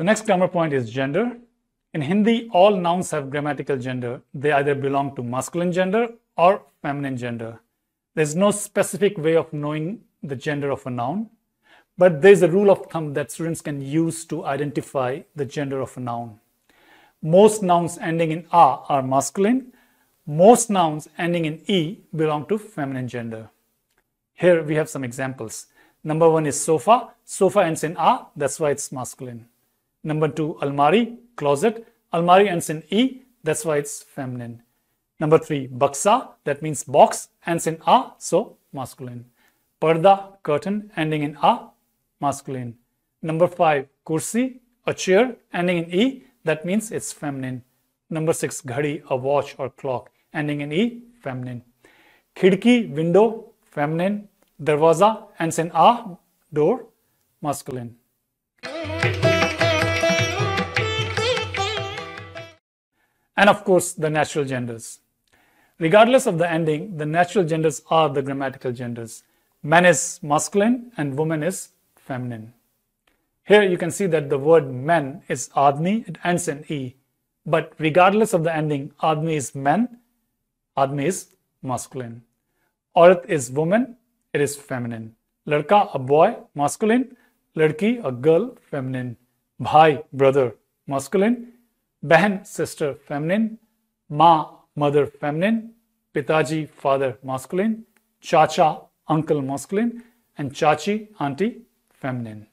The next grammar point is gender. In Hindi, all nouns have grammatical gender. They either belong to masculine gender or feminine gender. There's no specific way of knowing the gender of a noun, but there's a rule of thumb that students can use to identify the gender of a noun. Most nouns ending in a are masculine. Most nouns ending in e belong to feminine gender. Here we have some examples. Number one is sofa. Sofa ends in a, that's why it's masculine. Number two, almari, closet. Almari ends in e, that's why it's feminine. Number three, baksa, that means box, ends in a, so masculine. Parda, curtain, ending in a, masculine. Number five, kursi, a chair, ending in e, that means it's feminine. Number six, ghadi, a watch or clock, ending in e, feminine. Khidki, window, feminine. Darwaza ends in a, door, masculine. And of course, the natural genders. Regardless of the ending, the natural genders are the grammatical genders. Man is masculine and woman is feminine. Here you can see that the word men is admi, it ends in e. But regardless of the ending, admi is men, admi is masculine. Aurat is woman, it is feminine. Ladka, a boy, masculine. Ladki, a girl, feminine. Bhai, brother, masculine. Behan, sister, feminine. Ma, mother, feminine. Pitaji, father, masculine. Chacha, uncle, masculine. And chachi, auntie, feminine.